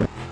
you.